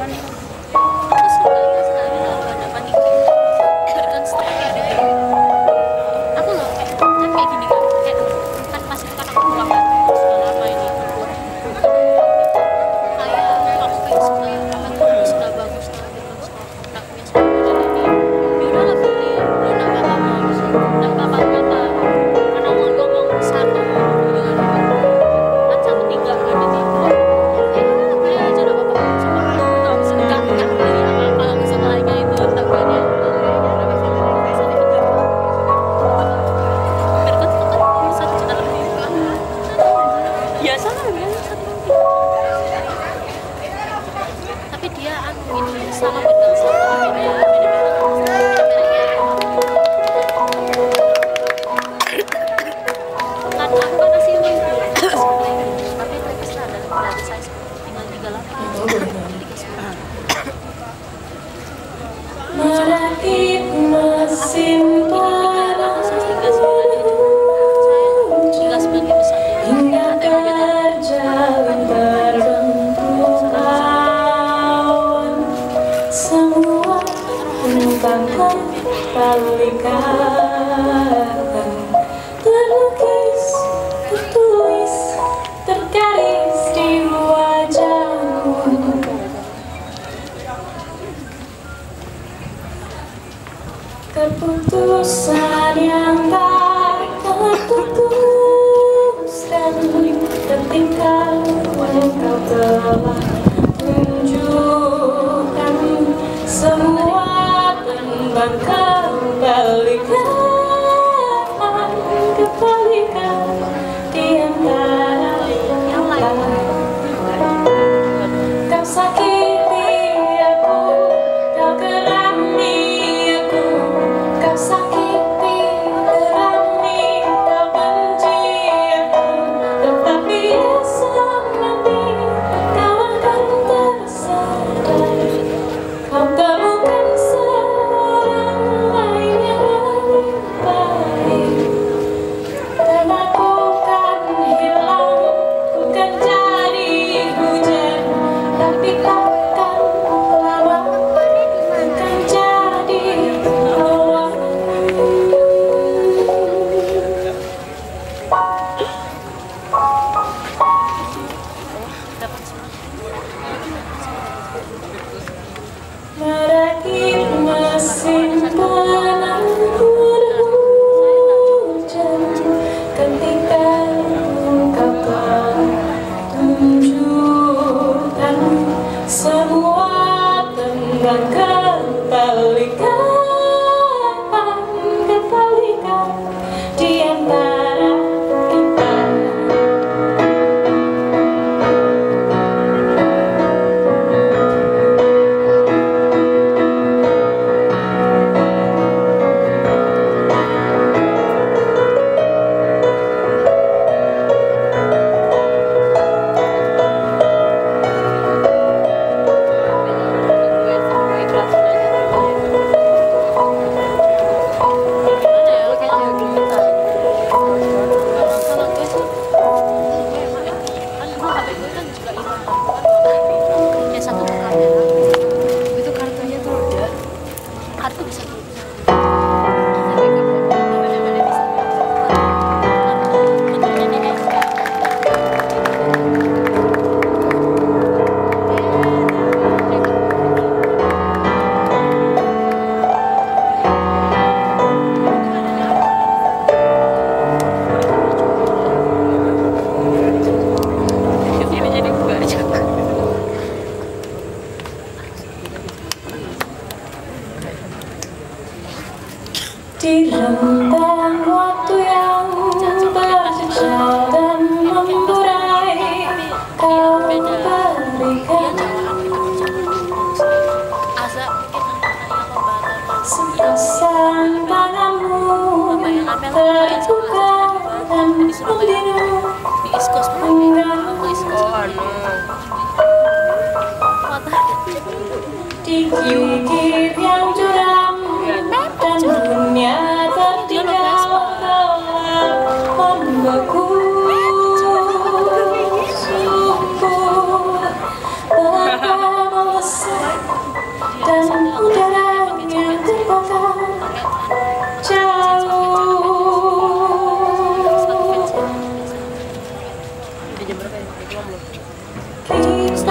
Keputusan Tira Please